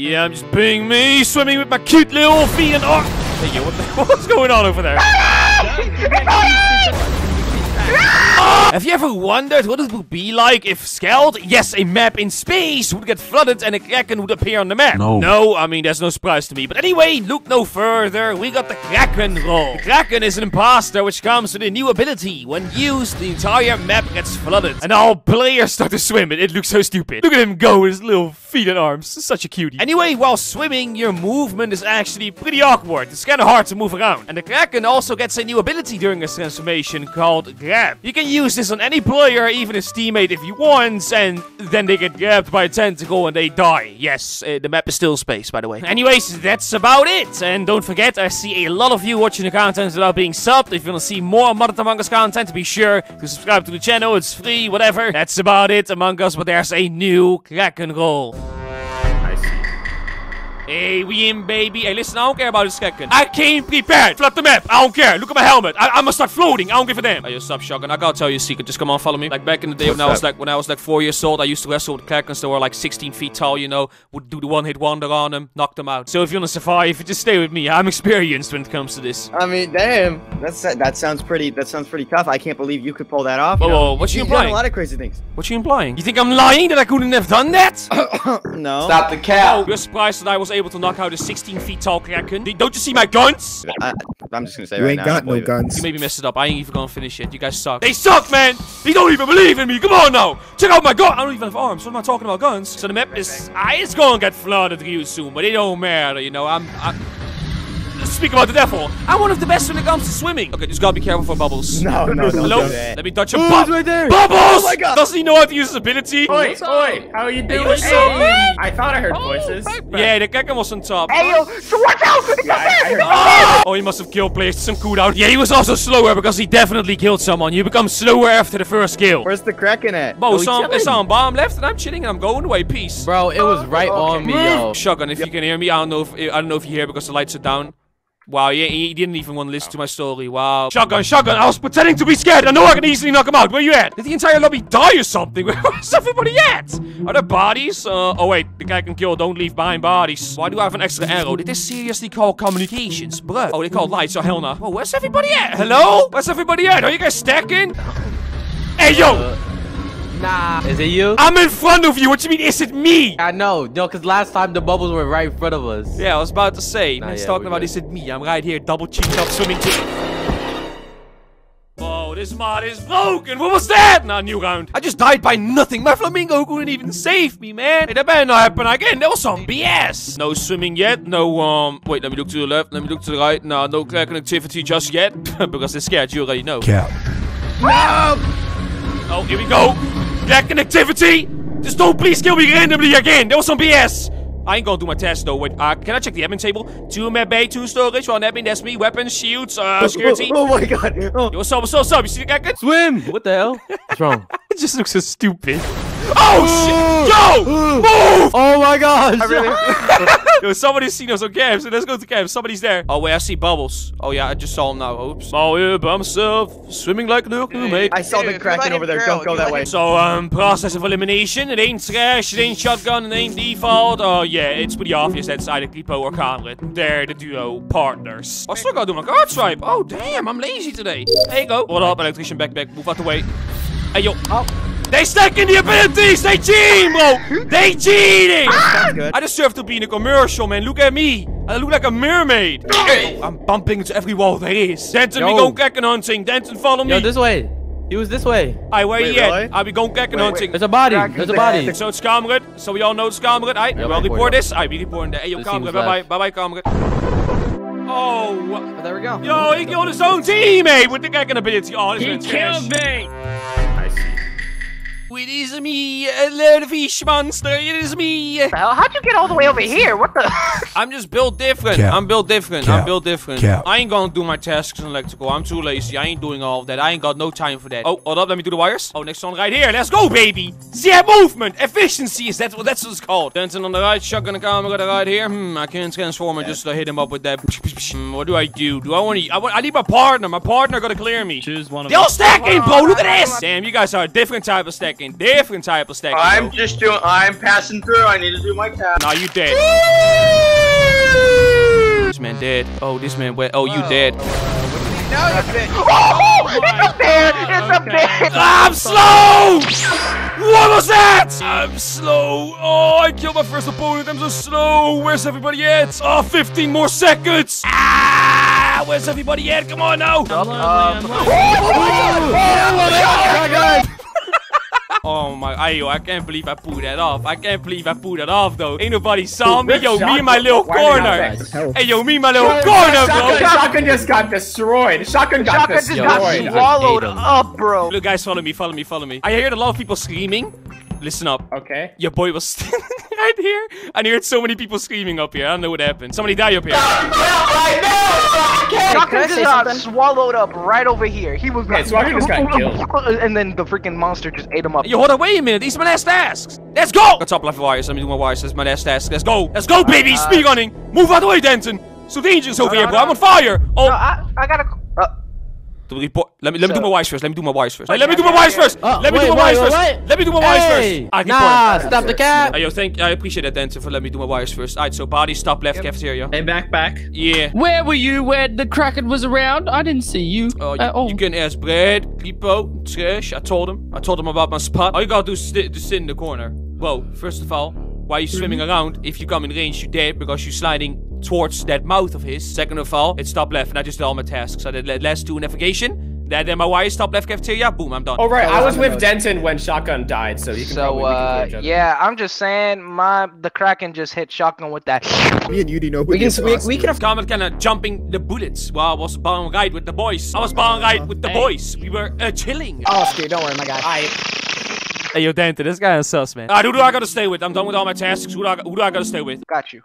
Yeah, I'm just being me, swimming with my cute little feet and arms. Hey, yo, what the, what's going on over there? Have you ever wondered what it would be like if Skeld, yes, a map in space, would get flooded and a Kraken would appear on the map? No. No, I mean, that's no surprise to me. But anyway, look no further. We got the Kraken role. The Kraken is an imposter which comes with a new ability. When used, the entire map gets flooded. And all players start to swim. It, it looks so stupid. Look at him go with his little feet and arms. Such a cutie. Anyway, while swimming, your movement is actually pretty awkward. It's kind of hard to move around. And the Kraken also gets a new ability during his transformation called Grab. You can use this on any player, even his teammate if he wants, and then they get grabbed by a tentacle and they die. Yes, uh, the map is still space, by the way. Anyways, that's about it. And don't forget, I see a lot of you watching the content without being subbed. If you want to see more Modded Among Us content, be sure to subscribe to the channel. It's free, whatever. That's about it, Among Us, but there's a new Kraken role. I see. Hey, we in, baby. Hey, listen, I don't care about this Kraken. I came prepared. Flood the map. I don't care. Look at my helmet. I am gonna start floating. I don't give a damn. Hey, yo, stop, Shotgun. I gotta tell you a secret. Just come on, follow me. Like back in the day What's when I was like when I was like four years old, I used to wrestle with Krakens that were like 16 feet tall. You know, would do the one-hit wonder on them, knock them out. So if you wanna survive, just stay with me. I'm experienced when it comes to this. I mean, damn. That's that sounds pretty. That sounds pretty tough. I can't believe you could pull that off. Whoa, you know? whoa, what you You've done implying? a lot of crazy things. What you implying? You think I'm lying that I couldn't have done that? no. Stop the Oh, cap. you're surprised that I was able to knock out a 16 feet tall Kraken? Don't you see my guns? I, I'm just gonna say You right ain't now. got no guns. You maybe messed it up. I ain't even gonna finish it. You guys suck. They suck, man! They don't even believe in me! Come on now! Check out my gun! I don't even have arms, so I'm not talking about guns. So the map is... I it's gonna get flooded real soon, but it don't matter, you know? I'm... I, Speak about the devil. I'm one of the best when it comes to swimming. Okay, just gotta be careful for bubbles. No, no, don't Hello? do that. Let me touch a Ooh, right there. Bubbles! Oh my God. Doesn't he know how to use his ability? Oi, oi, how are you doing? you're so bad. I thought I heard oh, voices. Yeah, the Kraken was on top. Hey, yo, so watch out! Yeah, I, I heard oh, oh, he must have kill placed some cooldown. Yeah, he was also slower because he definitely killed someone. You become slower after the first kill. Where's the Kraken at? Bo, Oh, it's on, it's chilling. on bomb left, and I'm chilling, and I'm going away. Peace. Bro, it was right on me, yo. Shotgun, if you can hear me, I don't know if I don't know if you hear because the lights are down. Wow, he, he didn't even want to listen to my story. Wow. Shotgun, shotgun, I was pretending to be scared. I know I can easily knock him out. Where you at? Did the entire lobby die or something? Where's everybody at? Are there bodies? Uh, oh wait, the guy can kill. Don't leave behind bodies. Why do I have an extra arrow? Did they seriously call communications? Bruh. Oh, they called lights. Oh, hell no. Oh, where's everybody at? Hello? Where's everybody at? Are you guys stacking? Hey, yo! Nah. Is it you? I'm in front of you. What you mean, is it me? I know. No, because last time the bubbles were right in front of us. Yeah, I was about to say. Nah, Man's yeah, talking about good. is it me? I'm right here, double cheeked up swimming team. Oh, this mod is broken. What was that? Nah, new round. I just died by nothing. My flamingo couldn't even save me, man. Hey, that better not happen again. That was some BS. No swimming yet. No, um, wait, let me look to the left. Let me look to the right. No, no clear connectivity just yet. because they're scared. You already know. Cap. No! Oh, here we go. Kraken connectivity? Just don't please kill me randomly again. That was some BS. I ain't gonna do my test though. Wait, uh, can I check the admin table? Two medbay, two storage, one admin, that's me. Weapons, shields, uh, security. Oh, oh my god. Oh. Yo, what's up, what's up, what's up? You see the Kraken? Swim! What the hell? What's wrong? It just looks so stupid. Oh shit! Yo! Move! Oh my gosh! Yo, somebody's seen us on cam, so let's go to cam. Somebody's there. Oh wait, I see bubbles. Oh yeah, I just saw him now. Oops. Oh yeah, by myself, swimming like a little mate. I saw the Dude, Kraken over there. go, Don't go that way. So, um, process of elimination. It ain't trash, it ain't shotgun, it ain't default. Oh, yeah, it's pretty obvious that's either Clipo or Conrad. They're the duo partners. I still gotta do my card swipe. Oh, damn, I'm lazy today. There you go. What up, electrician back. Move out the way. Hey, yo. Oh. They stuck stacking the abilities! They cheating, bro! They cheating! That's. I deserve to be in a commercial, man. Look at me. I look like a mermaid. Oh, I'm bumping into every wall there is. Denton, we Yo. go Kraken hunting. Denton, follow me. Yo, this way. He was this way. I where Wait, you really? at? I be going Kraken Wait, hunting. There's a body. There's a body. So it's Kamrad. So we all know it's Kamrad. Aight, Yeah, we all report report this. I be reporting that. Hey, yo, This seems Bye-bye. left. Bye-bye, Kamrad. Oh, Oh, there we go. yo, he killed his own teammate with the Kraken ability. Oh, this He man's trash. killed me. I see. It is me, a little fish monster. It is me. the hell? How'd you get all the way over here? What the? I'm just built different. Cap. I'm built different. I'm built different. Cap. I ain't gonna do my tasks in electrical. I'm too lazy. I ain't doing all of that. I ain't got no time for that. Oh, hold up. Let me do the wires. Oh, next one right here. Let's go, baby. Yeah, movement. Efficiency is that what that's what it's called. Dancing on the right, shotgun the camera the right here. Hmm, I can't transform it just to hit him up with that. Hmm, what do I do? Do I want to? I, want- I need my partner. My partner gotta clear me. Choose one of They're all them. stacking, bro. Look at this. Damn, you guys are a different type of stacking. Different type of stacking. I'm bro. just doing. I'm passing through. I need to do my task. Nah, you dead. This man dead. Oh, this man wet. Oh, you dead. No, you bitch. Oh, it's a bear. It's a bear. I'm slow! What was that? I'm slow. Oh, I killed my first opponent. I'm so slow. Where's everybody at? Oh, 15 more seconds. Ah, where's everybody at? Come on now. Oh my, ayo, I can't believe I pulled that off. I can't believe I pulled that off though. Ain't nobody saw me. Yo, me in my little Why are they not corner. Hey, yo, me in my little corner, Shotgun, bro. shotgun just got destroyed. Shotgun got Shotgun just got destroyed. swallowed up, bro. Look, guys, follow me, follow me, follow me. I heard a lot of people screaming. Listen up. Okay. Your boy was standing right here. And I heard so many people screaming up here. I don't know what happened. Somebody died up here. Shotgun just got swallowed up right over here. He was Yeah, Swagger just got killed. And then the freaking monster just ate him up. Yo, hold on, wait a minute. These are my last tasks. Let's go. Got top left wires. Let me do my wires. That's my last task. Let's go. Let's go, baby. Speed uh, running. Move out the way, Denton. So dangerous over no, here, bro. no. I'm on fire. Oh, No, I, I gotta. Uh, the report. Let me let me do my wires first. Let me do my wires first. Hey, let me do my yeah, wires first. Oh, let me wait, do my wires wait, first. Let me do my wires Hey, first. I can nah, stop the cap. Hey, yo, thank. I appreciate that, Denton, for letting me do my wires first. Alright, so body stop left cafeteria. Hey, back, back. Yeah. Where were you when the Kraken was around? I didn't see you Oh, you, at all. you can ask Brad, Clipo, Trish. I told him. I told him about my spot. All you gotta do is sit, just sit in the corner. Whoa, first of all, why are you swimming around? If you come in range, you're dead because you're sliding towards that mouth of his. Second of all, it's top left, and I just did all my tasks. I did the last two navigation. Then then my wires top left cafeteria. Boom, I'm done. Oh right, I was with Denton when Shotgun died, so you can so probably we can uh, each other. yeah, I'm just saying, my the Kraken just hit shotgun with that. Me and Yudi know who We can. the We, imposter we can. is. Comet kind of jumping the bullets while I was bound right with the boys. I was bound right with the boys. We were uh, chilling. Oh, Stu, don't worry, my guy. I. Hey, yo, Dante, this guy is sus, man. Alright, who do I gotta stay with? I'm done with all my tasks. Who do I, who do I gotta stay with? Got you.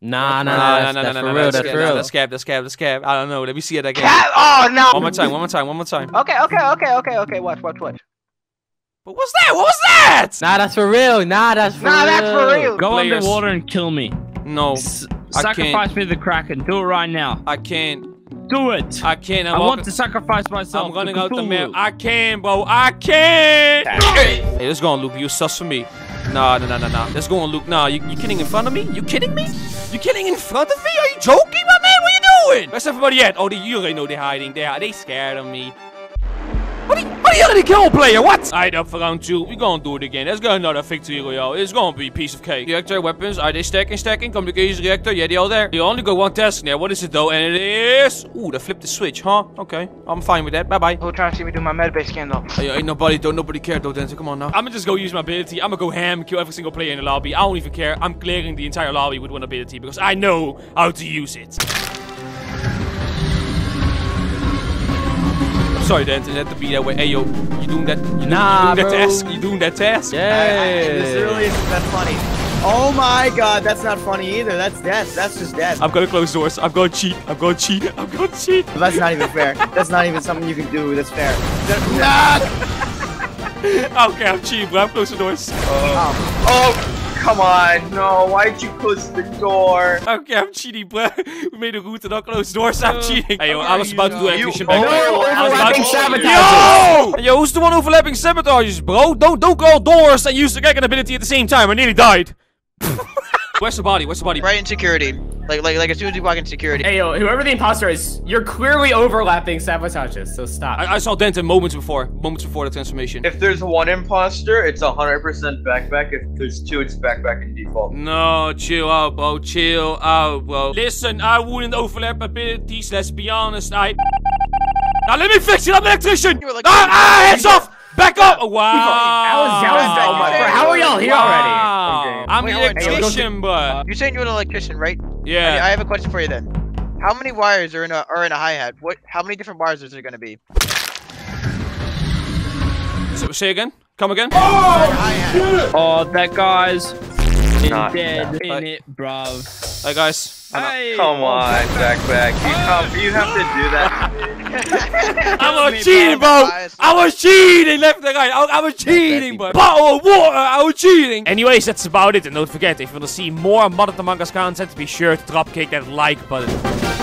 Nah, nah, Nah, nah, nah, that's, nah, nah, for nah, real, that's that's for real. That's cap, that's cap, that's cap. I don't know. Let me see it again. Cat. Oh no. One more time, one more time, one more time. Okay, okay, okay, okay, okay. Watch, watch, watch. But what's that? What was that? Nah, that's for real. Nah, that's for Nah, real. Nah, that's for real. Go Players. underwater and kill me. No, S- I sacrifice me to the Kraken. Do it right now. I can't. Do it. I can't. I'm I want to sacrifice myself. I'm to running out the Cthulhu. map. I can't, bro. I can't. Hey, let's go on, Luke. You sus for me. Nah, nah, nah, nah, nah. Let's go on, Luke. Nah, you, you kidding in front of me? You kidding me? You kidding in front of me? Are you joking, my man? What are you doing? Where's everybody at? Oh, they, you already know they're hiding. They are they scared of me. What the, what the hell are they kill player? What? Alright, up for round two. We gonna do it again. Let's get another victory royale. It's gonna be a piece of cake. Reactor weapons. Are they stacking, stacking? Communication reactor. Yeah, they all there. You only got one task now. What is it though? And it is. Ooh, they flipped the switch, huh? Okay. I'm fine with that. Bye bye. Who trying to see me do my medbay scan though? Hey, ain't nobody, don't nobody care though, Denzel. Come on now. I'ma just go use my ability. I'ma go ham, kill every single player in the lobby. I don't even care. I'm clearing the entire lobby with one ability because I know how to use it. Sorry, Denzel. It had to be that way. Hey, yo, you doing that? You doing, Nah, you doing that bro. task? You doing that task? Yeah. This really isn't that funny. Oh my god, that's not funny either. That's death. That's just death. I'm gonna close doors. I'm gonna cheat. I'm gonna cheat. I'm gonna cheat. That's not even fair. That's not even something you can do. That's fair. Okay, I'm cheating, bro. I'm closing doors. Oh, come on. No, why'd you close the door? Okay, I'm cheating, bro. We made a route to not close doors. I'm cheating. Hey, yo, I was about to do electrician back there. I was about overlapping sabotages. Yo! Yo, who's the one overlapping sabotages, bro? Don't don't go doors and use the Kraken ability at the same time. I nearly died. Where's the body? Where's the body? Right in security. Like, like, like as soon as you walk in security. Hey yo, whoever the imposter is, you're clearly overlapping sabotages. So stop. I, I saw Denton moments before. Moments before the transformation. If there's one imposter, it's 100% Bakbak. If there's two, it's Bakbak in default. No, chill out, bro. Chill out, bro. Listen, I wouldn't overlap abilities. Let's be honest. I. Now let me fix it. I'm an electrician. You were like- ah, ah, heads off. Back up. Oh, wow. Oh, how is how is Oh my that? How are y'all here Wow. already? I'm Wait, the hold. Hey, yo, go electrician, but You're saying you're an electrician, right? I, yeah. I have a question for you then. How many wires are in a are in a hi hat? What? How many different wires is there gonna be? So, say again. Come again. Oh, that guy's. Not. Dead no. in it, bruv. Hey guys. Hey. Come on, Bakbak. You come. You have to do that. I me, was cheating, bro. bro. I was cheating left and right. I, I was cheating, bro. Bottle of water. I was cheating. Anyways, that's about it. And don't forget, if you want to see more Modded Among Us content, be sure to drop kick that like button.